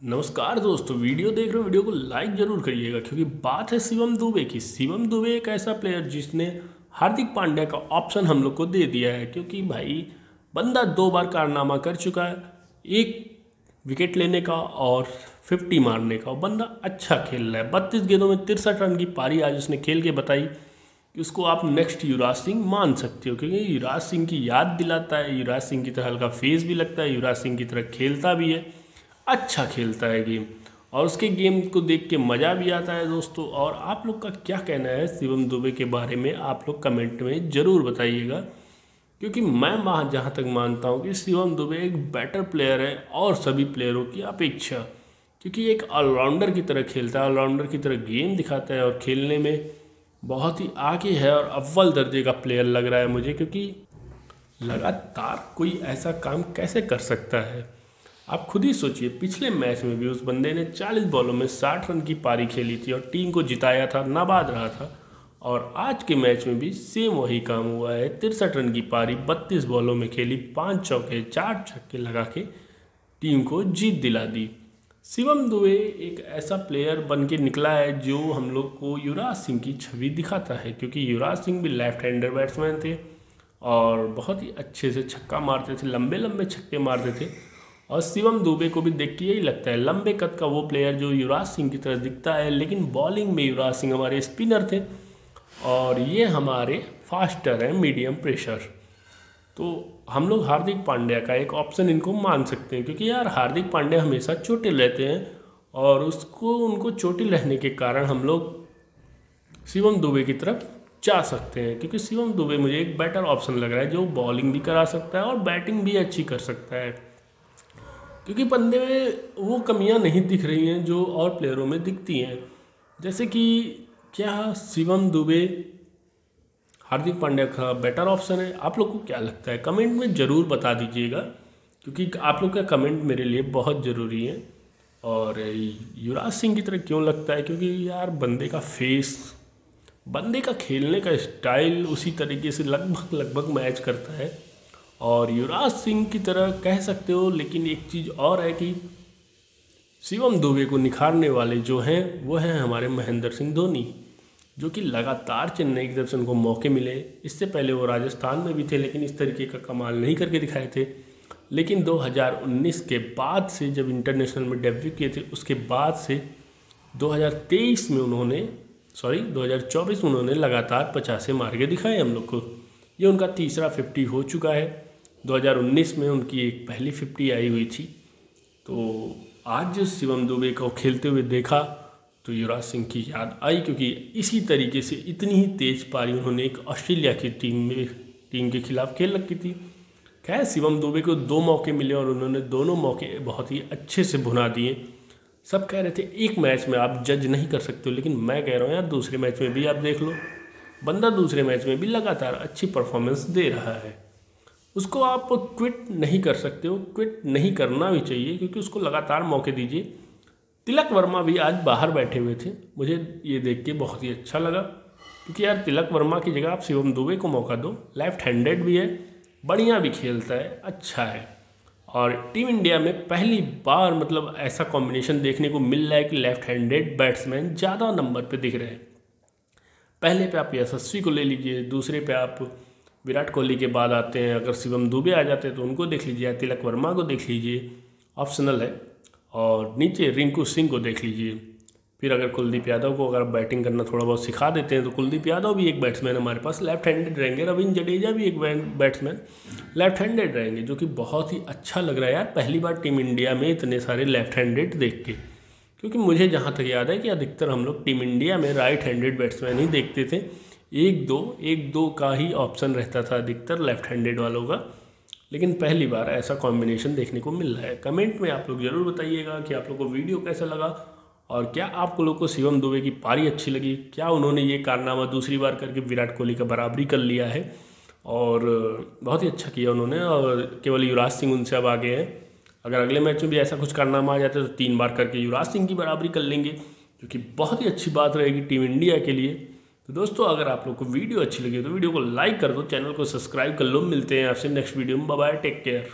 नमस्कार दोस्तों, वीडियो देख रहे हो, वीडियो को लाइक ज़रूर करिएगा, क्योंकि बात है शिवम दुबे की। शिवम दुबे एक ऐसा प्लेयर जिसने हार्दिक पांड्या का ऑप्शन हम लोग को दे दिया है, क्योंकि भाई बंदा दो बार कारनामा कर चुका है, एक विकेट लेने का और फिफ्टी मारने का। बंदा अच्छा खेल रहा है। बत्तीस गेंदों में तिरसठ रन की पारी आज उसने खेल के बताई कि उसको आप नेक्स्ट युवराज सिंह मान सकते हो, क्योंकि युवराज सिंह की याद दिलाता है, युवराज सिंह की तरह हल्का फेस भी लगता है, युवराज सिंह की तरह खेलता भी है। अच्छा खेलता है गेम। और उसके गेम को देख के मज़ा भी आता है दोस्तों। और आप लोग का क्या कहना है शिवम दुबे के बारे में, आप लोग कमेंट में ज़रूर बताइएगा। क्योंकि मैं वहाँ जहाँ तक मानता हूँ कि शिवम दुबे एक बेटर प्लेयर है और सभी प्लेयरों की अपेक्षा। क्योंकि एक ऑलराउंडर की तरह खेलता है ऑलराउंडर की तरह गेम दिखाता है और खेलने में बहुत ही आगे है और अव्वल दर्जे का प्लेयर लग रहा है मुझे। क्योंकि लगातार कोई ऐसा काम कैसे कर सकता है? आप खुद ही सोचिए, पिछले मैच में भी उस बंदे ने 40 बॉलों में 60 रन की पारी खेली थी और टीम को जिताया था, नाबाद रहा था। और आज के मैच में भी सेम वही काम हुआ है। तिरसठ रन की पारी 32 बॉलों में खेली, पाँच चौके, चार छक्के लगा के टीम को जीत दिला दी। शिवम दुबे एक ऐसा प्लेयर बन के निकला है जो हम लोग को युवराज सिंह की छवि दिखाता है, क्योंकि युवराज सिंह भी लेफ़्ट हैंडर बैट्समैन थे और बहुत ही अच्छे से छक्का मारते थे लंबे लंबे छक्के मारते थे। और शिवम दुबे को भी देख के यही लगता है। लंबे कद का वो प्लेयर जो युवराज सिंह की तरह दिखता है, लेकिन बॉलिंग में युवराज सिंह हमारे स्पिनर थे और ये हमारे फास्टर हैं मीडियम प्रेशर तो हम लोग हार्दिक पांड्या का एक ऑप्शन इनको मान सकते हैं, क्योंकि यार हार्दिक पांड्या हमेशा चोटिल रहते हैं और उसको, उनको चोटिल रहने के कारण हम लोग शिवम दुबे की तरफ़ जा सकते हैं, क्योंकि शिवम दुबे मुझे एक बेटर ऑप्शन लग रहा है, जो बॉलिंग भी करा सकता है और बैटिंग भी अच्छी कर सकता है। क्योंकि बंदे में वो कमियाँ नहीं दिख रही हैं जो और प्लेयरों में दिखती हैं। जैसे कि क्या शिवम दुबे, हार्दिक पांड्या का बेटर ऑप्शन है? आप लोग को क्या लगता है? कमेंट में ज़रूर बता दीजिएगा, क्योंकि आप लोग का कमेंट मेरे लिए बहुत ज़रूरी है। और युवराज सिंह की तरह क्यों लगता है? क्योंकि यार, बंदे का फेस बंदे का खेलने का स्टाइल उसी तरीके से लगभग लगभग मैच करता है। और युवराज सिंह की तरह कह सकते हो, लेकिन एक चीज़ और है कि शिवम दुबे को निखारने वाले जो हैं, वो हैं हमारे महेंद्र सिंह धोनी, जो कि लगातार चेन्नई की तरफ़ से उनको मौके मिले। इससे पहले वो राजस्थान में भी थे, लेकिन इस तरीके का कमाल नहीं करके दिखाए थे। लेकिन 2019 के बाद से जब इंटरनेशनल में डेब्यू किए थे, उसके बाद से 2023 में उन्होंने, सॉरी 2024 में उन्होंने लगातार पचासे के दिखाए हम लोग को। ये उनका तीसरा फिफ्टी हो चुका है। 2019 में उनकी एक पहली फिफ्टी आई हुई थी। तो आज शिवम दुबे को खेलते हुए देखा तो युवराज सिंह की याद आई, क्योंकि इसी तरीके से इतनी ही तेज पारी उन्होंने एक ऑस्ट्रेलिया की टीम में, टीम के खिलाफ खेल रखी थी। खैर, शिवम दुबे को दो मौके मिले और उन्होंने दोनों मौके बहुत ही अच्छे से भुना दिए। सब कह रहे थे, एक मैच में आप जज नहीं कर सकते हो, लेकिन मैं कह रहा हूँ, यार, दूसरे मैच में भी आप देख लो। बंदा दूसरे मैच में भी लगातार अच्छी परफॉर्मेंस दे रहा है। उसको आप क्विट नहीं कर सकते हो क्विट नहीं करना भी चाहिए, क्योंकि उसको लगातार मौके दीजिए। तिलक वर्मा भी आज बाहर बैठे हुए थे। मुझे ये देख के बहुत ही अच्छा लगा, क्योंकि यार तिलक वर्मा की जगह आप शिवम दुबे को मौका दो। लेफ़्ट हैंडेड भी है, बढ़िया भी खेलता है अच्छा है। और टीम इंडिया में पहली बार मतलब ऐसा कॉम्बिनेशन देखने को मिल रहा है कि लेफ़्ट हैंडेड बैट्समैन ज़्यादा नंबर पे दिख रहे हैं। पहले पे आप यशस्वी को ले लीजिए, दूसरे पे आप विराट कोहली के बाद आते हैं, अगर शिवम दुबे आ जाते हैं तो उनको देख लीजिए, तिलक वर्मा को देख लीजिए, ऑप्शनल है, और नीचे रिंकू सिंह को देख लीजिए। फिर अगर कुलदीप यादव को अगर बैटिंग करना थोड़ा बहुत सिखा देते हैं तो कुलदीप यादव भी एक बैट्समैन हमारे पास लेफ़्ट हैंडेड रहेंगे, रविंद्र जडेजा भी एक बैट्समैन लेफ़्ट हैंडेड रहेंगे, जो कि बहुत ही अच्छा लग रहा है यार, पहली बार टीम इंडिया में इतने सारे लेफ़्ट हैंडेड देख के। क्योंकि मुझे जहाँ तक याद है कि अधिकतर हम लोग टीम इंडिया में राइट हैंडेड बैट्समैन ही देखते थे। एक दो एक दो का ही ऑप्शन रहता था अधिकतर लेफ़्ट हैंडेड वालों का। लेकिन पहली बार ऐसा कॉम्बिनेशन देखने को मिल रहा है। कमेंट में आप लोग ज़रूर बताइएगा कि आप लोग को वीडियो कैसा लगा और क्या आप लोग को शिवम दुबे की पारी अच्छी लगी? क्या उन्होंने ये कारनामा दूसरी बार करके विराट कोहली का बराबरी कर लिया है? और, बहुत ही अच्छा किया उन्होंने और केवल युवराज सिंह उनसे अब आगे हैं। अगर अगले मैच में भी ऐसा कुछ कारनामा आ जाता है तो तीन बार करके युवराज सिंह की बराबरी कर लेंगे, जो कि बहुत ही अच्छी बात रहेगी टीम इंडिया के लिए। तो दोस्तों, अगर आप लोग को वीडियो अच्छी लगी तो वीडियो को लाइक कर दो, चैनल को सब्सक्राइब कर लो। मिलते हैं आपसे नेक्स्ट वीडियो में। Bye take care.